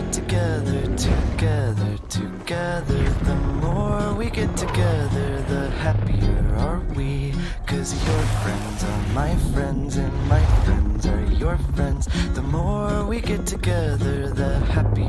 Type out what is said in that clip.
get together, together, together, the more we get together, the happier are we. Cause your friends are my friends, and my friends are your friends. The more we get together, the happier.